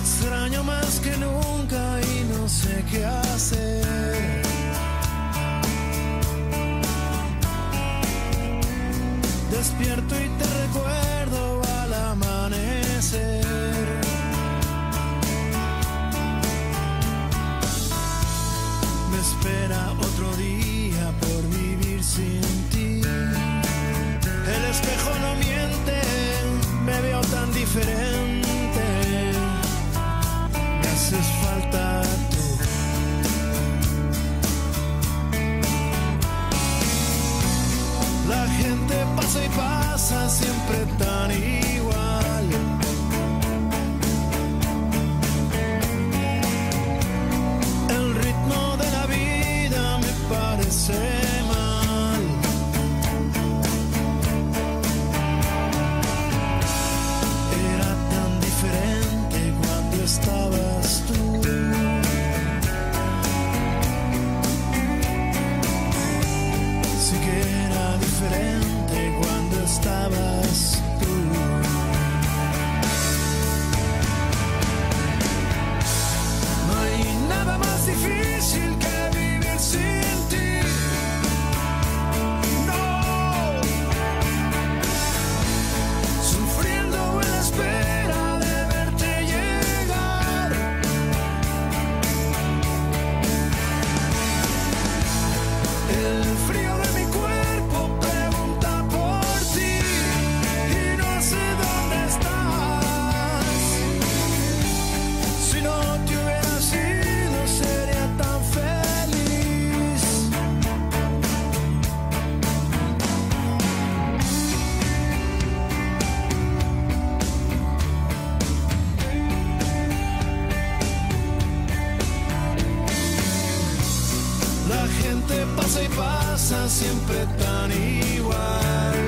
extraño más que nunca y no sé qué hacer. Despierto y te recuerdo al amanecer. Me espera otro día por vivir sin ti. El espejo no miente, me veo tan diferente haces falta tú. La gente pasa y pasa siempre tan siempre tan igual.